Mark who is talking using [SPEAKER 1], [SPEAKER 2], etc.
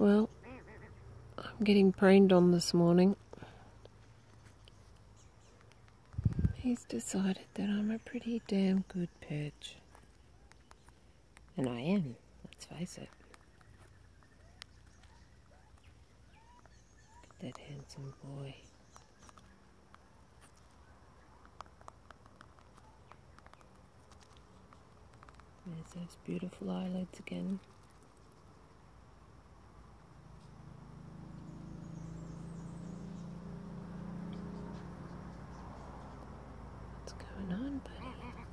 [SPEAKER 1] Well, I'm getting preened on this morning. He's decided that I'm a pretty damn good perch. And I am, let's face it. Look at that handsome boy. There's those beautiful eyelids again. going on, buddy?